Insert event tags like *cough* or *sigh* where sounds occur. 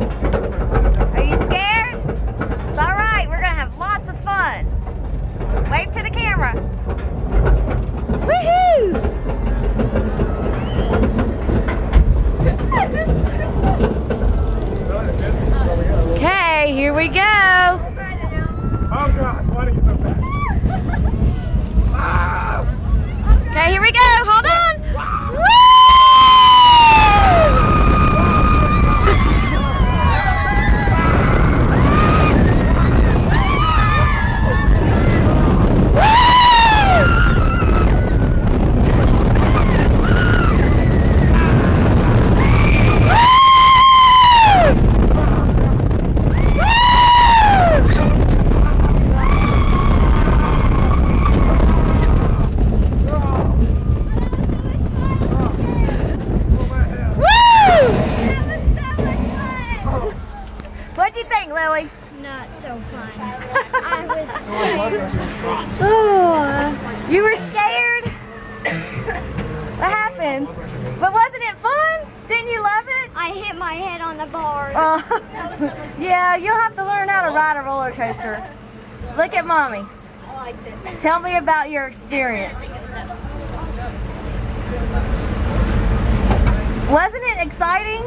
Are you scared? It's all right. We're going to have lots of fun. Wave to the camera. Woohoo! Okay, here we go. Oh gosh, why did you so *laughs* fast? Okay, here we go. Hold on. What'd you think, Lilly? Not so fun. *laughs* I was scared. Oh, you were scared? *coughs* what happens? But wasn't it fun? Didn't you love it? I hit my head on the bar. Uh, *laughs* yeah, you'll have to learn how to ride a roller coaster. Look at mommy. Tell me about your experience. Wasn't it exciting?